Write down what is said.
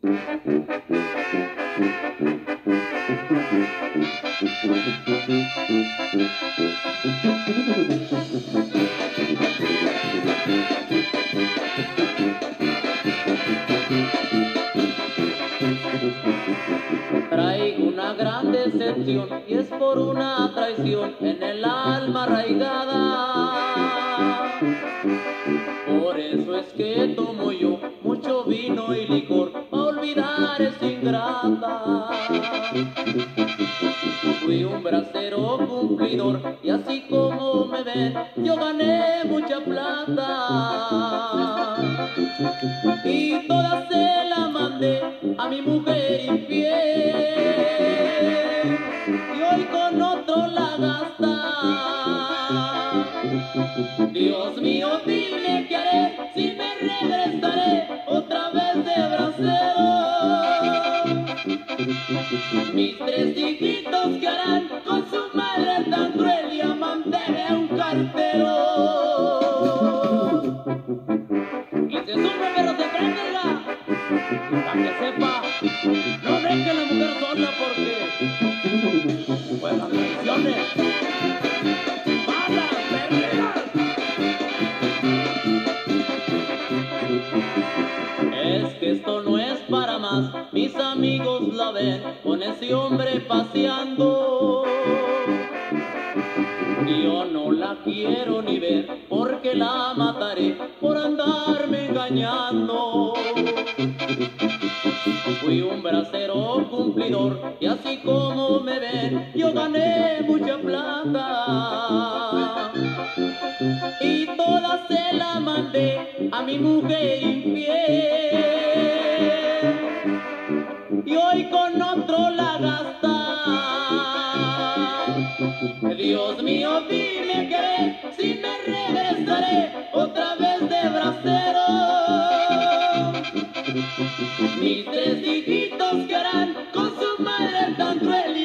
Traigo una gran decepción y es por una traición en el alma arraigada. Por eso es que tomo yo mucho vino y ingrata. Fui un bracero cumplidor y así como me ven, yo gané mucha plata. Y toda se la mandé a mi mujer infiel. Y hoy con otro la gasta. Dios mío, dime qué haré si me regresaré Mis tres hijitos que harán con su madre tan cruel y amante de un cartero. Y se sufre pero se prende para que sepa, no deje la mujer sola porque pues las traiciones con ese hombre paseando. Yo no la quiero ni ver porque la mataré por andarme engañando. Fui un bracero cumplidor y así como me ven, yo gané mucha plata. Y toda se la mandé a mi mujer infiel y hoy con otro la gastan. Dios mío, dime que si me regresaré otra vez de bracero. Mis tres hijitos que harán con su madre tan cruel